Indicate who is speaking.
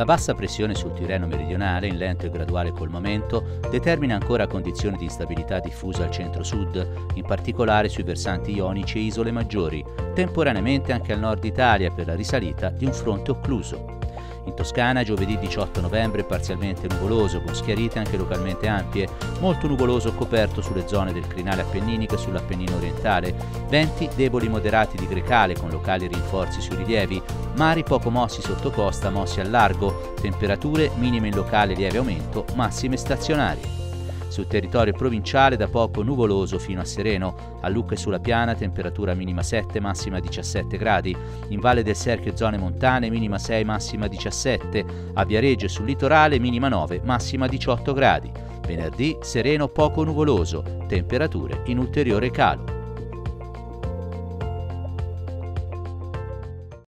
Speaker 1: La bassa pressione sul Tirreno meridionale, in lento e graduale colmamento, determina ancora condizioni di instabilità diffusa al centro-sud, in particolare sui versanti ionici e isole maggiori, temporaneamente anche al nord Italia per la risalita di un fronte occluso. In Toscana giovedì 18 novembre parzialmente nuvoloso con schiarite anche localmente ampie, molto nuvoloso coperto sulle zone del crinale appenninico e sull'Appennino orientale, venti deboli moderati di grecale con locali rinforzi sui rilievi, mari poco mossi sotto costa mossi al largo, temperature minime in locale lieve aumento, massime stazionarie. Sul territorio provinciale da poco nuvoloso fino a sereno, a Lucca e sulla Piana temperatura minima 7, massima 17 gradi, in Valle del Serchio zone montane minima 6, massima 17, a Viareggio sul litorale minima 9, massima 18 gradi. Venerdì sereno poco nuvoloso, temperature in ulteriore calo.